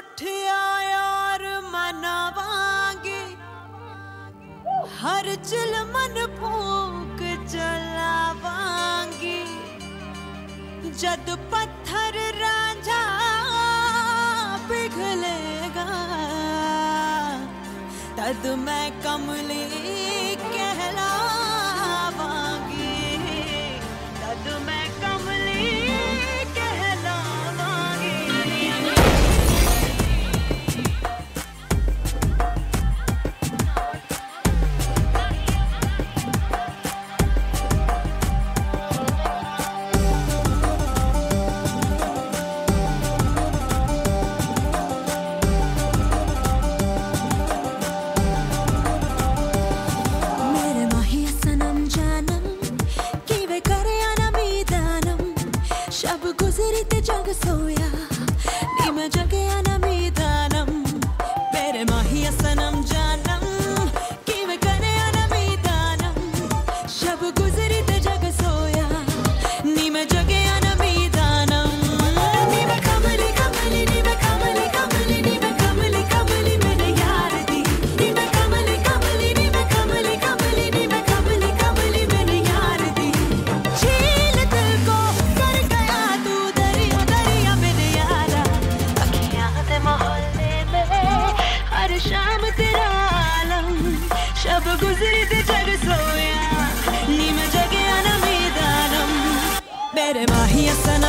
उठ यार मनावांगे। हर चिल मन भूख चलावांगे जद पत्थर राजा पिघलेगा, तद मैं कमली nimejongesoya nimejongeana शाम तेरा आलम। शब गुजरी ते जग सोया। नीम जगे अनमीदानम मेरे माही असन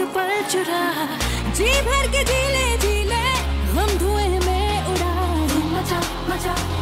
एक पल चुरा। जी भर के जी ले जी ले हम धुएँ में उड़ा। मचा मचा।